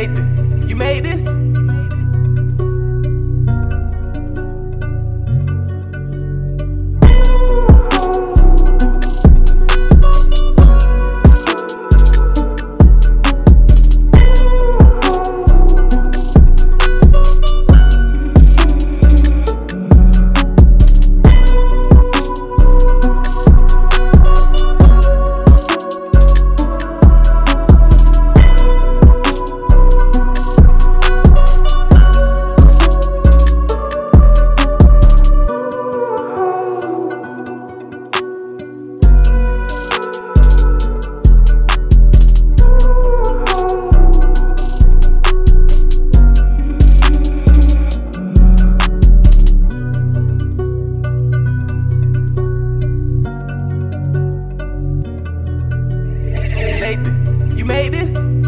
made this. You made this? Nathan, you made this?